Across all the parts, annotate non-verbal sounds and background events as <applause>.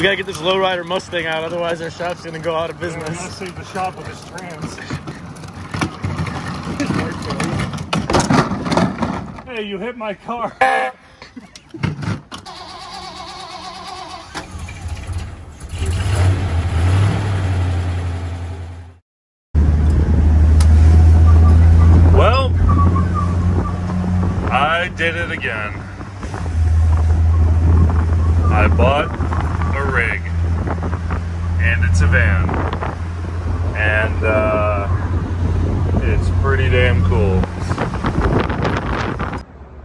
We gotta get this lowrider Mustang out, otherwise our shop's gonna go out of I'm gonna business. save the shop with his trans. hey, you hit my car. Well, I did it again. I bought a rig, and a van, and uh, it's pretty damn cool.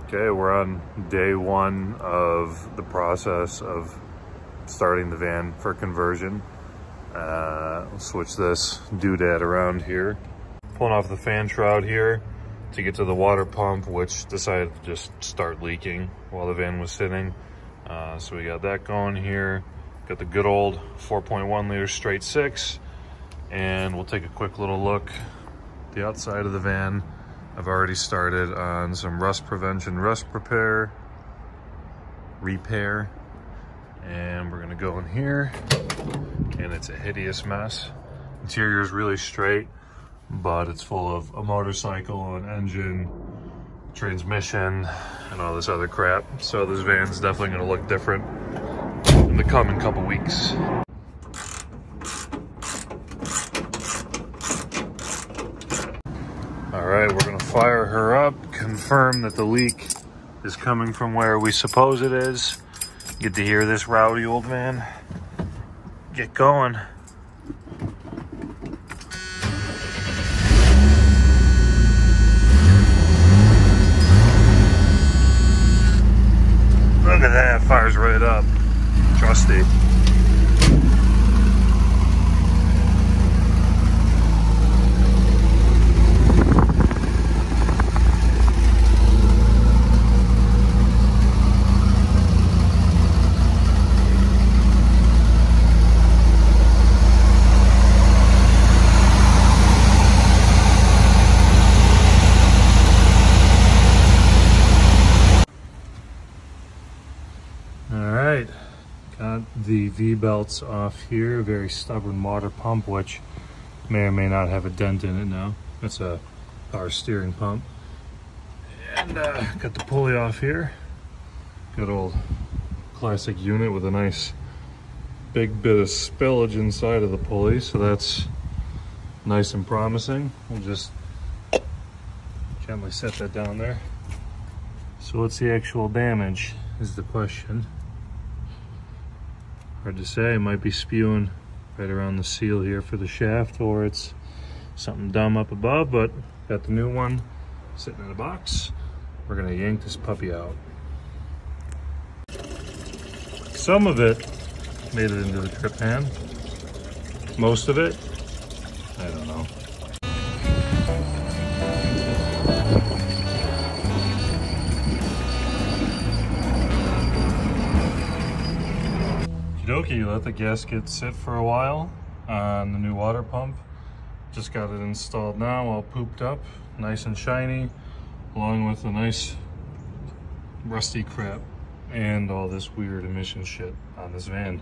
Okay, we're on day one of the process of starting the van for conversion. Uh, we'll switch this doodad around here. Pulling off the fan shroud here to get to the water pump, which decided to just start leaking while the van was sitting. Uh, so we got that going here. Got the good old 4.1 liter straight six. And we'll take a quick little look the outside of the van. I've already started on some rust prevention, rust repair, repair. And we're gonna go in here and it's a hideous mess. Interior is really straight, but it's full of a motorcycle, an engine, transmission, and all this other crap. So this van's definitely gonna look different in the coming couple weeks. All right, we're gonna fire her up, confirm that the leak is coming from where we suppose it is. Get to hear this rowdy old man get going. Look at that, fires right up. Trusty. All right, got the V-belts off here, very stubborn water pump, which may or may not have a dent in it now. That's a power steering pump. And uh, got the pulley off here. Good old classic unit with a nice big bit of spillage inside of the pulley, so that's nice and promising. We'll just gently set that down there. So what's the actual damage is the question. Hard to say, it might be spewing right around the seal here for the shaft or it's something dumb up above, but got the new one sitting in a box. We're gonna yank this puppy out. Some of it made it into the drip pan. Most of it, I don't know. Okie let the gasket sit for a while on the new water pump. Just got it installed now, all pooped up, nice and shiny, along with a nice rusty crap and all this weird emission shit on this van.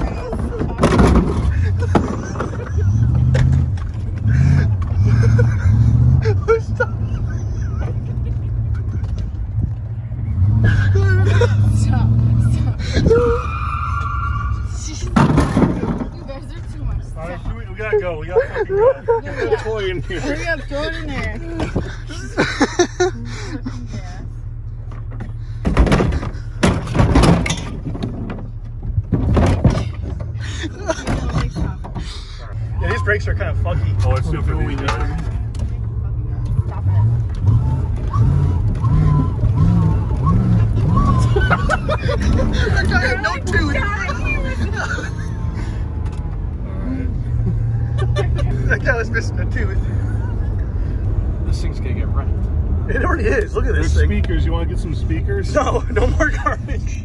speakers. You want to get some speakers? No, <laughs> no more garbage.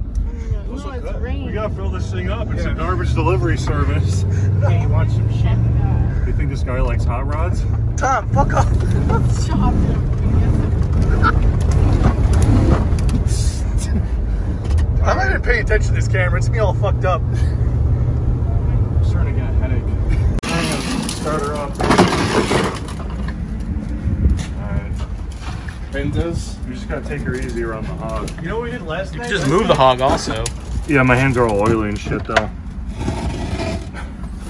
No, it's We gotta fill this thing up. It's a garbage delivery service. Hey, you want some shit? You think this guy likes hot rods? Tom, fuck off. Stop <laughs> it. I'm not even paying attention to this camera. It's me all fucked up. I'm starting to get a headache. Start her up. Alright. Bendas. You just gotta take her easy around the hog. You know what we did last You just move the hog also. Yeah, my hands are all oily and shit though.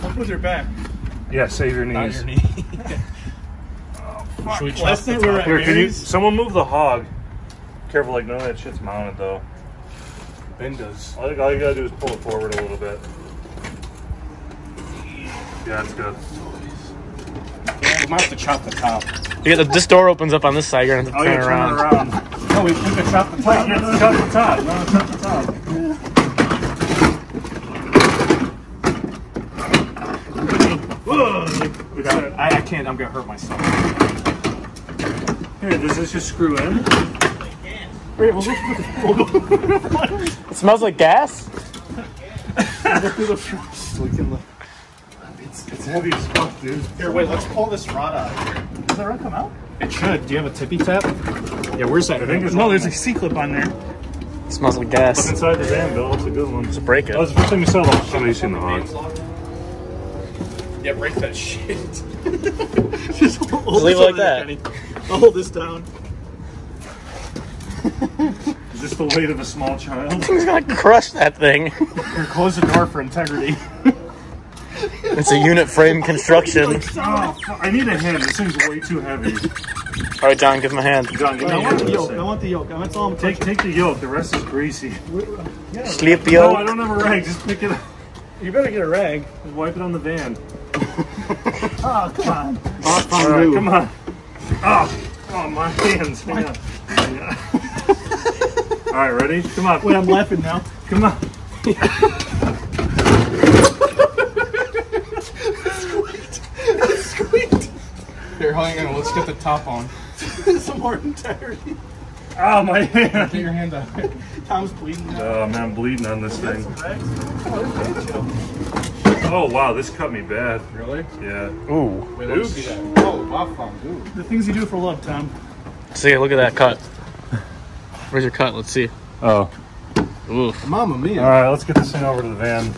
Fuck with your back. Yeah, save your knees. <laughs> knee. Oh, Should we chop Last the night we were at Here, can you? Someone move the hog. Careful, like none of that shit's mounted though. Bendas. All you, all you gotta do is pull it forward a little bit. Yeah, that's good. We might have to chop the top. You get the, this door opens up on this side. You're gonna have Oh, to yeah, turn turn around. it around. No, we should have chopped the Wait, top. you have to cut the top. No, cut the top. Ugh, it's a- I, I can't. I'm gonna hurt myself. Here, does this just screw in? <laughs> It smells like gas. <laughs> We can look. It's, it's heavy as fuck, dude. Here, wait. Let's pull this rod out. Does that rod come out? It should. Do you have a tippy tap? Yeah. Where's that? I think there's No, one there's a C clip on there. It smells like Look gas. inside the van, Bill. Oh, it's a good one. Just break That was it. the first time you saw the somebody seen the hogs. Yeah, break that shit. <laughs> Just hold leave it this like that. Kenny. I'll hold this down. Is this the weight of a small child? He's gonna crush that thing. Here, close the door for integrity. <laughs> It's a unit frame construction. Oh. I need a hand. This thing's way too heavy. All right, John, give him a hand. John, give me I a want hand. the yoke. I want the yoke. That's all I'm Take, taking. take the yoke. The rest is greasy. Sleep No, I don't have a rag. Just pick it up. You better get a rag. Just wipe it on the van. <laughs> Oh, come on. All right, come on. Oh, oh my hands. Hang on. Hang on. All right, ready? Come on. Wait, I'm laughing now. Come on. <laughs> hang on. Let's get the top on. <laughs> Some more entirety. Oh, my hand. Get your hand out. Tom's bleeding now. Oh, man, I'm bleeding on this thing. Oh, wow, this cut me bad. Really? Yeah. Ooh. Wait, let me see that. Oh, wow, fondue. The things you do for love, Tom. See, look at that cut. Where's your cut? Let's see. Oh. Ooh. Mama mia. All right, let's get this thing over to the van.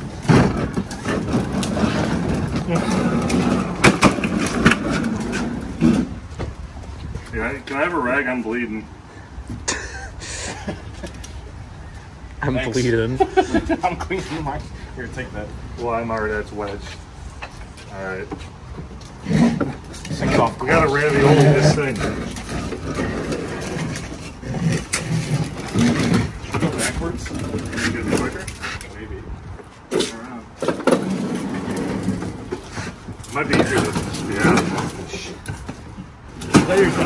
Yeah, can I have a rag? I'm bleeding. <laughs> I'm Thanks. bleeding. <laughs> I'm cleaning my. Here, take that. Well, I'm already that's wedged. All right, Thing's off. we gotta ravioli this thing. Go backwards. Get it quicker? Maybe. Might be easier to. Yeah.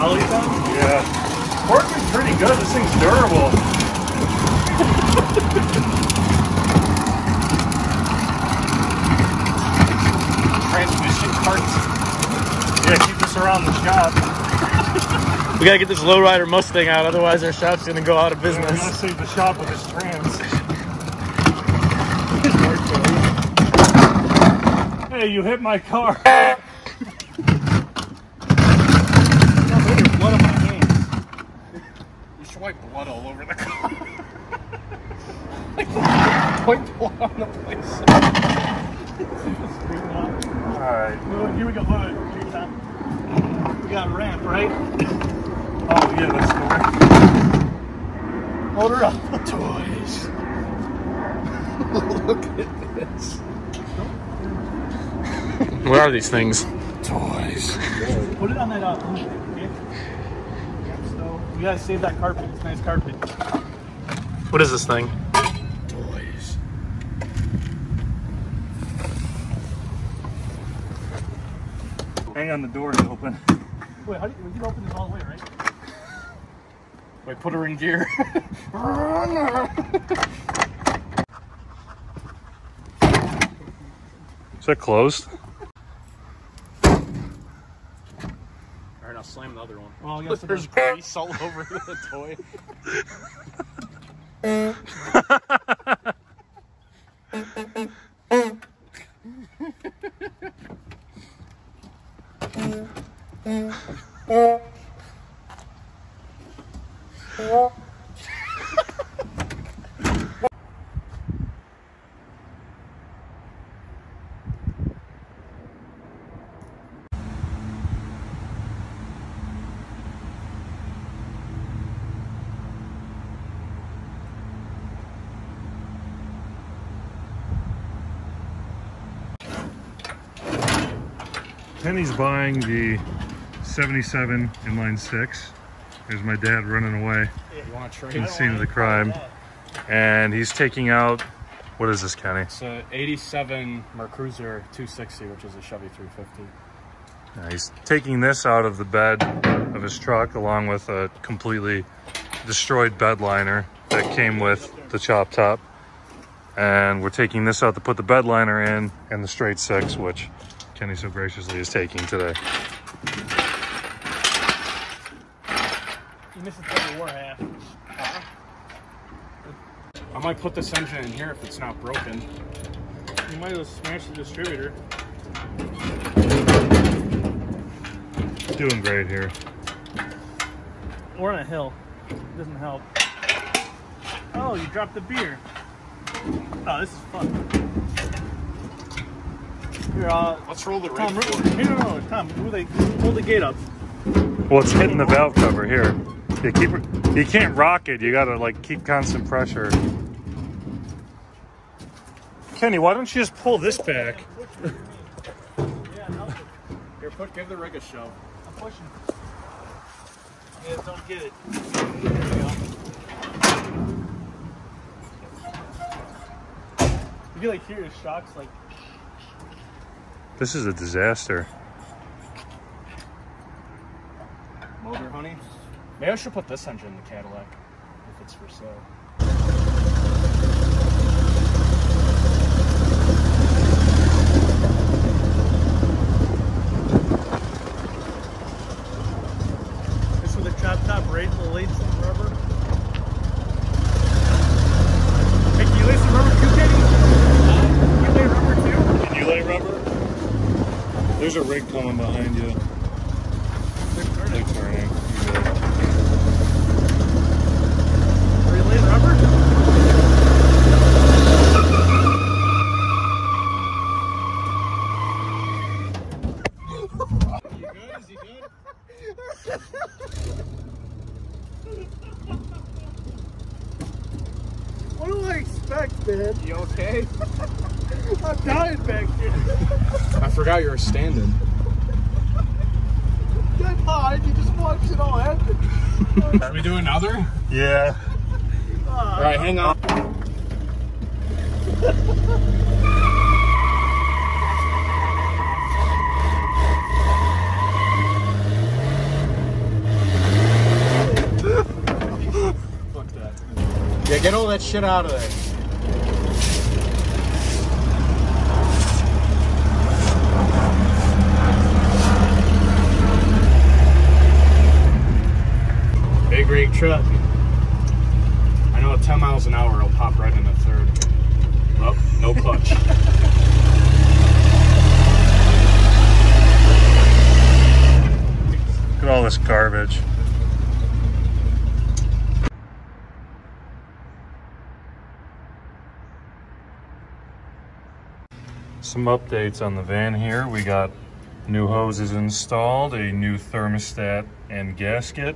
Is that your dolly, Tom? Yeah. Pork is pretty good. This thing's durable. Transmission carts. Yeah, keep this around the shop. We gotta get this lowrider Mustang out, otherwise our shop's gonna go out of We're gonna business. save the shop with this trans. <laughs> hey, you hit my car. There's blood on my hands. You should wipe blood all over the <laughs> car. like, wipe blood on the place. All right. Well, Here we go. Hold on. Here, We got a ramp, right? Oh yeah, that's correct. Hold her up. Toys. <laughs> Look at this. What are these things? Toys. Put it on that uh, blue thing, okay? So you gotta save that carpet. It's nice carpet. What is this thing? Toys. Hang on, the door is open. <laughs> Wait, how do you, we can open this all the way, right? <laughs> Wait, put her in gear. Is that closed? All right, I'll slam the other one. Well, I guess There's grease <laughs> all over the toy. Eh. <laughs> Kenny's buying the 77 inline six. There's my dad running away You want to trade? from the scene of the crime. And he's taking out, what is this, Kenny? It's a 87 Mercruiser 260, which is a Chevy 350. Uh, he's taking this out of the bed of his truck along with a completely destroyed bed liner that came with the chop top. And we're taking this out to put the bed liner in and the straight six, which Kenny so graciously is taking today. You missed the tug war half. Uh-huh. I might put this engine in here if it's not broken. You might have smashed the distributor. Doing great here. We're on a hill. It doesn't help. Oh, you dropped the beer. Oh, this is fun. Here, uh, Let's roll the Tom, rig ro- for here, no, no, Tom, move the, hold the gate up. Well, it's hitting the valve cover here. You keep you can't rock it. You gotta like keep constant pressure. Kenny, why don't you just pull this back? Yeah, help it. Here, put, give the rig a shove. I'm pushing. Yeah, don't get it. There we go. You can like hear the shocks like This is a disaster. Motor, honey. Maybe I should put this engine in the Cadillac if it's for sale. this with a chop top right, the lace some rubber. Hey, can you lay some rubber too, Kenny? Can you lay rubber too? Can you lay rubber? There's a rig coming behind you. They're turning. You good. Are you laying rubber? What do I expect, man? You okay? I'm dying back here. I forgot you were standing. Get behind, you just watched it all happen. Should we do another? Yeah. All right, hang on. Fuck that. Yeah, get all that shit out of there. Big rig truck. I know at 10 miles an hour, it'll pop right in the third. Oh, no clutch. <laughs> Look at all this garbage. Some updates on the van here. We got new hoses installed, a new thermostat and gasket,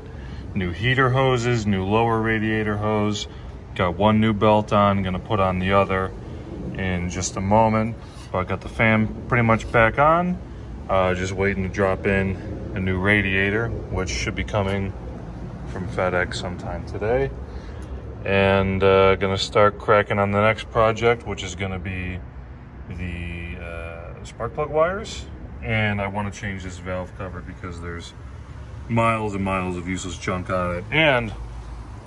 new heater hoses, new lower radiator hose. Got one new belt on, gonna put on the other in just a moment. But I got the fan pretty much back on Uh, just waiting to drop in a new radiator, which should be coming from FedEx sometime today. And uh, gonna start cracking on the next project, which is gonna be the spark plug wires. And I wanna change this valve cover because there's miles and miles of useless junk on it. And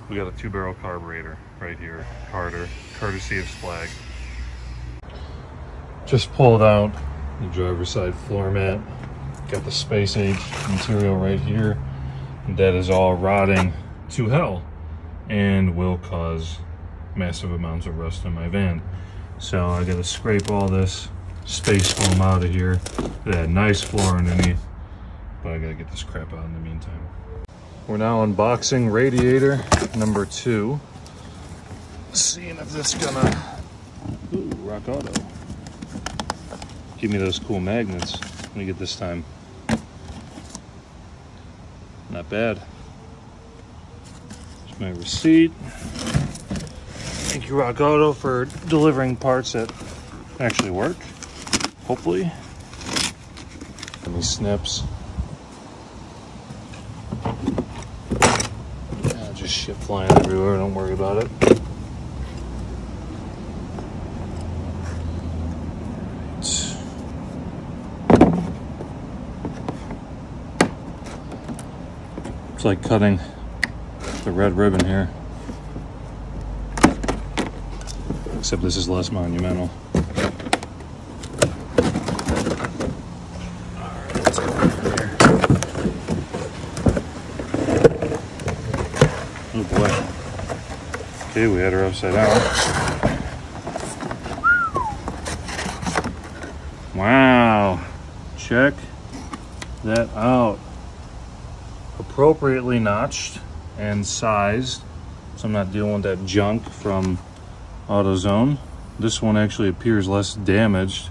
we got a two barrel carburetor right here, Carter, courtesy of Slag. Just pulled out the driver's side floor mat. Got the space age material right here. That is all rotting to hell and will cause massive amounts of rust in my van. So I gotta scrape all this space foam out of here. That nice floor underneath. But I gotta get this crap out in the meantime. We're now unboxing radiator number two. Seeing if this gonna, ooh, rock auto. Give me those cool magnets. Let me get this time. Not bad. Here's my receipt. Thank you, Rock Auto, for delivering parts that actually work. Hopefully. Any snips. Yeah, just shit flying everywhere. Don't worry about it. It's like cutting the red ribbon here. Except this is less monumental. Alright, let's go over here. Okay, we had her upside down. Wow. Check that out appropriately notched and sized so I'm not dealing with that junk from AutoZone. This one actually appears less damaged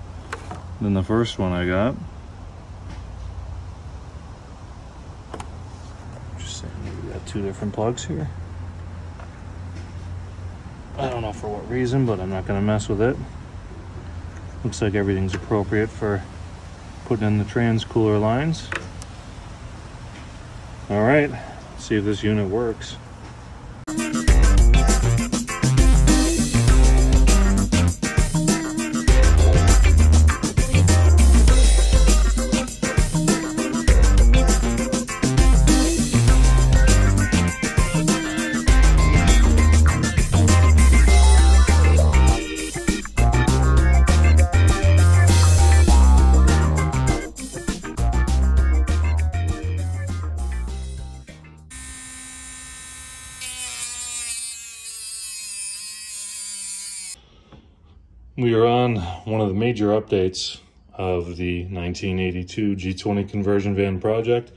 than the first one I got. Just saying, we got two different plugs here. I reason, but I'm not gonna mess with it. Looks like everything's appropriate for putting in the trans cooler lines. All right, see if this unit works. On one of the major updates of the 1982 G20 conversion van project.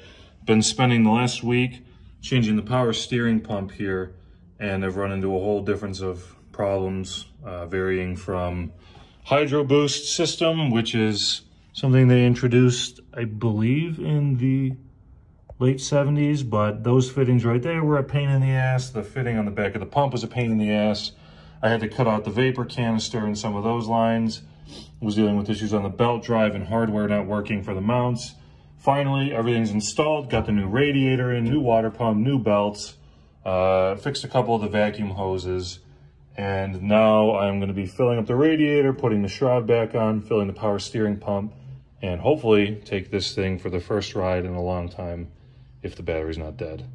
Been spending the last week changing the power steering pump here and I've run into a whole difference of problems uh, varying from hydro boost system, which is something they introduced, I believe, in the late 70s, but those fittings right there were a pain in the ass. The fitting on the back of the pump was a pain in the ass. I had to cut out the vapor canister and some of those lines. Was dealing with issues on the belt drive and hardware not working for the mounts. Finally, everything's installed. Got the new radiator in, new water pump, new belts. Uh, fixed a couple of the vacuum hoses. And now I'm going to be filling up the radiator, putting the shroud back on, filling the power steering pump, and hopefully take this thing for the first ride in a long time if the battery's not dead.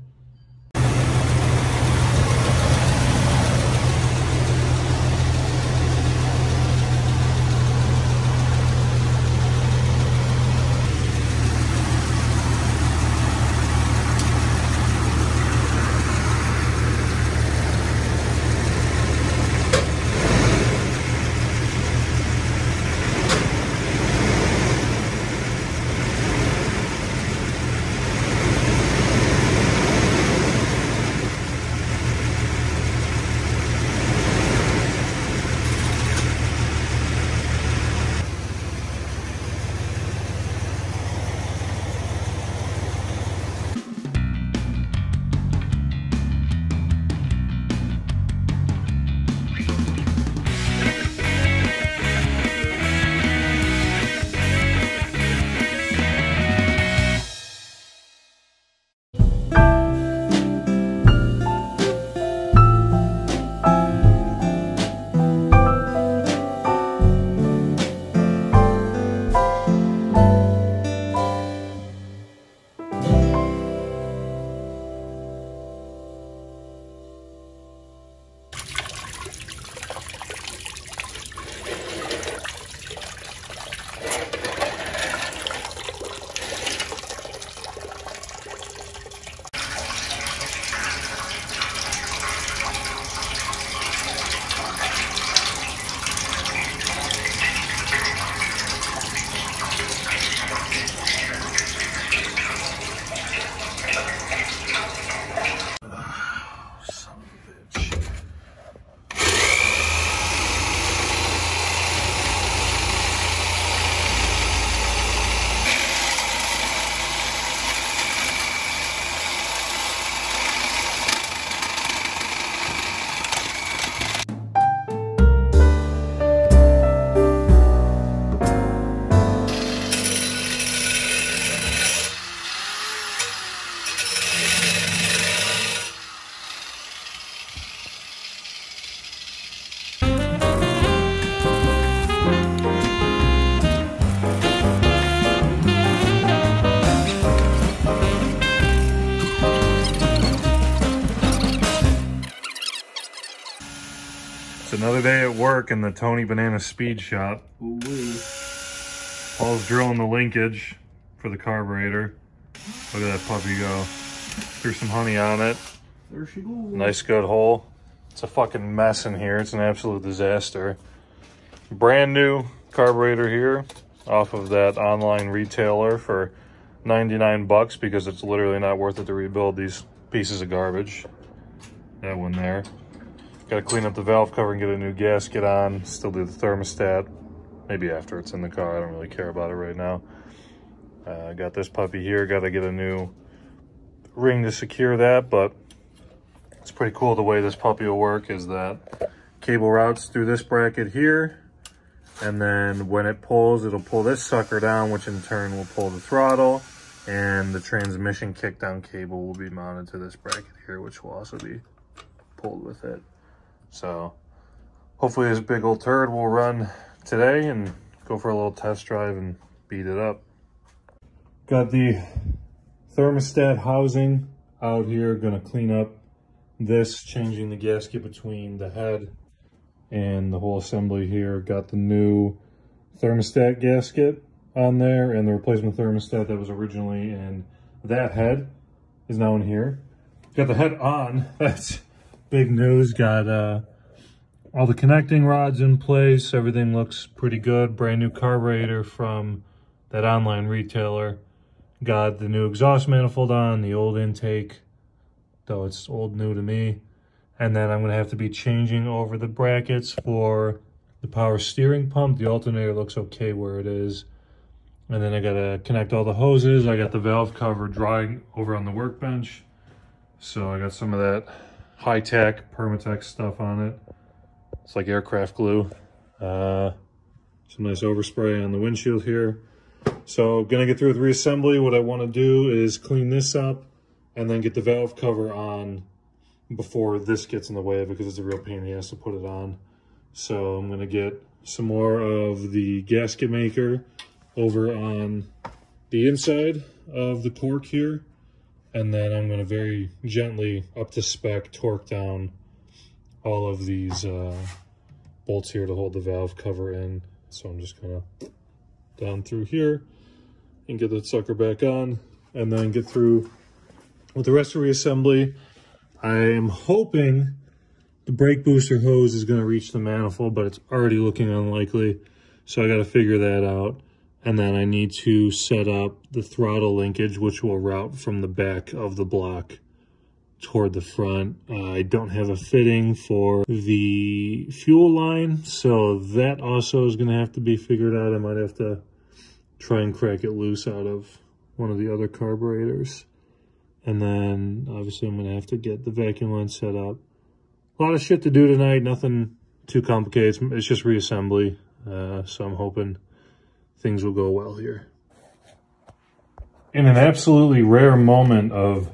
Another day at work in the Tony Banana Speed Shop. Paul's drilling the linkage for the carburetor. Look at that puppy go. Threw some honey on it. There she goes. Nice good hole. It's a fucking mess in here. It's an absolute disaster. Brand new carburetor here off of that online retailer for 99 bucks because it's literally not worth it to rebuild these pieces of garbage. That one there. Got to clean up the valve cover and get a new gasket on. Still do the thermostat. Maybe after it's in the car. I don't really care about it right now. Uh, got this puppy here. Got to get a new ring to secure that, but it's pretty cool the way this puppy will work is that cable routes through this bracket here. And then when it pulls, it'll pull this sucker down, which in turn will pull the throttle. And the transmission kickdown cable will be mounted to this bracket here, which will also be pulled with it. So hopefully this big old turd will run today and go for a little test drive and beat it up. Got the thermostat housing out here. Gonna clean up this, changing the gasket between the head and the whole assembly here. Got the new thermostat gasket on there and the replacement thermostat that was originally in that head is now in here. Got the head on. <laughs> That's big news. Got uh, all the connecting rods in place. Everything looks pretty good. Brand new carburetor from that online retailer. Got the new exhaust manifold on, the old intake, though it's old new to me. And then I'm going to have to be changing over the brackets for the power steering pump. The alternator looks okay where it is. And then I got to connect all the hoses. I got the valve cover drying over on the workbench. So I got some of that high-tech Permatex stuff on it. It's like aircraft glue. Uh, some nice overspray on the windshield here. So gonna get through with reassembly. What I wanna do is clean this up and then get the valve cover on before this gets in the way because it's a real pain in the ass to put it on. So I'm gonna get some more of the gasket maker over on the inside of the cork here. And then I'm gonna very gently up to spec torque down all of these uh, bolts here to hold the valve cover in. So I'm just gonna down through here and get that sucker back on and then get through with the rest of reassembly. I am hoping the brake booster hose is going to reach the manifold, but it's already looking unlikely. So I got to figure that out. And then I need to set up the throttle linkage, which will route from the back of the block toward the front. Uh, I don't have a fitting for the fuel line, so that also is going to have to be figured out. I might have to try and crack it loose out of one of the other carburetors. And then obviously I'm going to have to get the vacuum line set up. A lot of shit to do tonight, nothing too complicated. It's just reassembly, uh, so I'm hoping things will go well here. In an absolutely rare moment of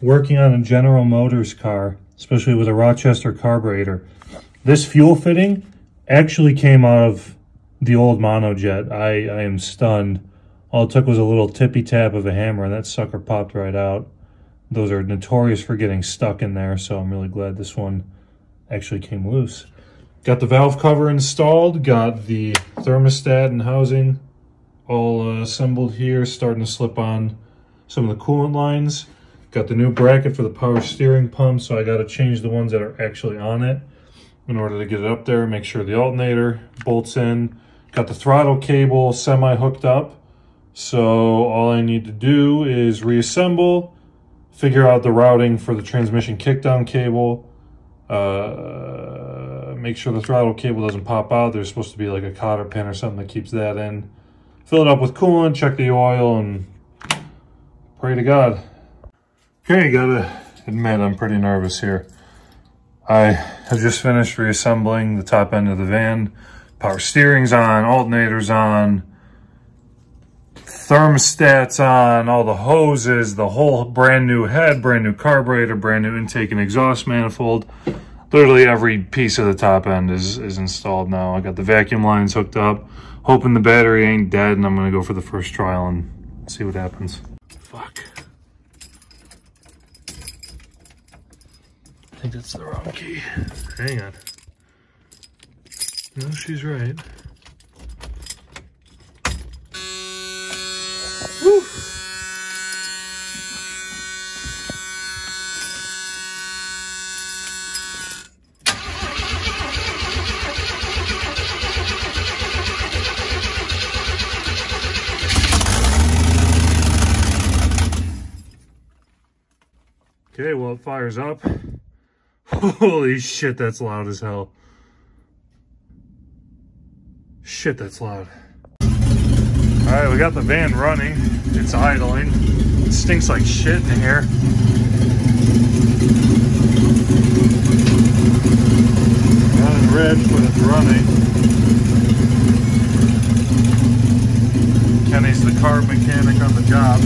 working on a General Motors car, especially with a Rochester carburetor, this fuel fitting actually came out of the old monojet. I, I am stunned. All it took was a little tippy tap of a hammer and that sucker popped right out. Those are notorious for getting stuck in there, so I'm really glad this one actually came loose. Got the valve cover installed, got the thermostat and housing all uh, assembled here, starting to slip on some of the coolant lines. Got the new bracket for the power steering pump, so I got to change the ones that are actually on it in order to get it up there, make sure the alternator bolts in. Got the throttle cable semi hooked up. So all I need to do is reassemble, figure out the routing for the transmission kickdown cable, uh, make sure the throttle cable doesn't pop out. There's supposed to be like a cotter pin or something that keeps that in. Fill it up with coolant, check the oil, and pray to God. Okay, gotta admit I'm pretty nervous here. I have just finished reassembling the top end of the van. Power steering's on, alternator's on, thermostat's on, all the hoses, the whole brand new head, brand new carburetor, brand new intake and exhaust manifold. Literally every piece of the top end is, is installed now. I got the vacuum lines hooked up, hoping the battery ain't dead, and I'm gonna go for the first trial and see what happens. Fuck. I think that's the wrong key. Hang on. No, she's right. Okay, well, it fires up. <laughs> Holy shit, that's loud as hell. Shit, that's loud. All right, we got the van running. It's idling. It stinks like shit in here. Running red, but it's running. Kenny's the car mechanic on the job.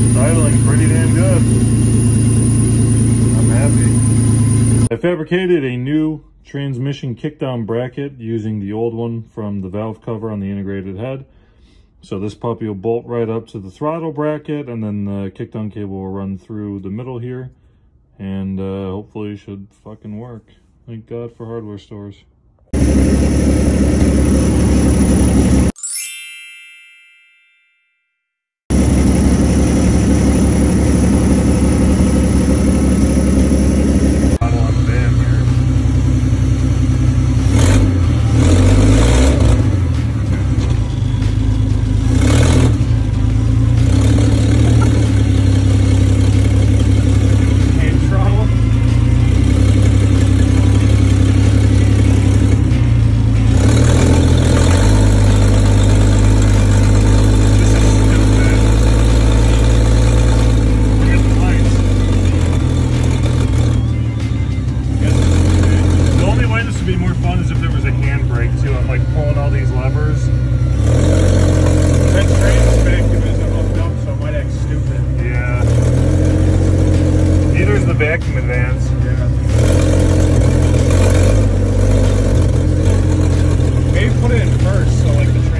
It's idling pretty damn good. I'm happy. I fabricated a new transmission kickdown bracket using the old one from the valve cover on the integrated head. So this puppy will bolt right up to the throttle bracket and then the kickdown cable will run through the middle here and uh, hopefully should fucking work. Thank God for hardware stores. Throttle on the van here. Hand throttle. This is stupid. Look at the lights. The only way this would be more fun is if there was a handbrake to it, like pulling all these levers. That transmission isn't hooked up, so it might act stupid. Yeah. Neither is the vacuum advance. Maybe put it in first, so like the